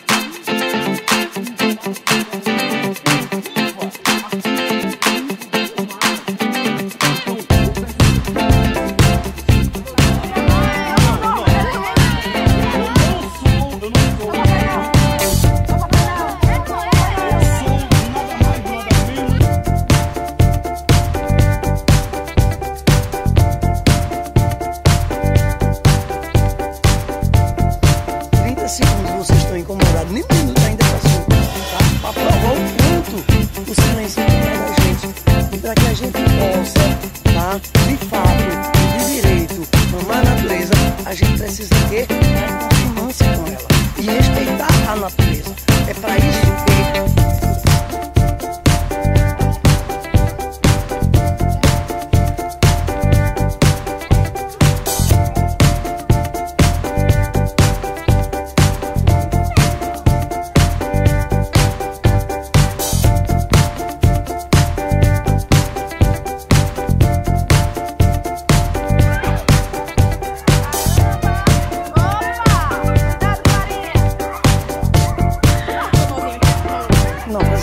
dance. Com ela e respeitar a natureza. É para isso que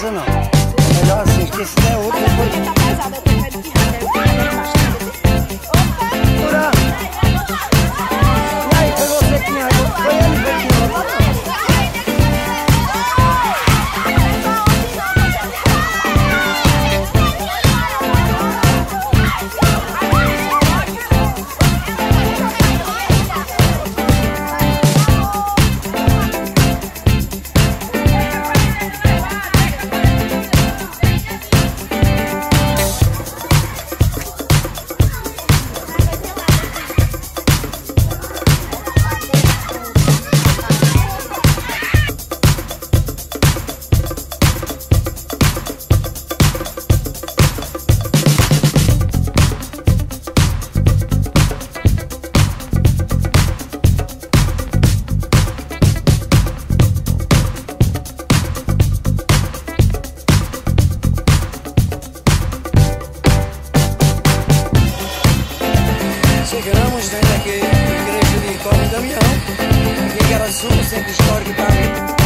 Não. É melhor assim, porque se der outro, depois. Segura. Chegamos né, aqui igreja de Cobre Damião, aqui em Garaçu, centro histórico da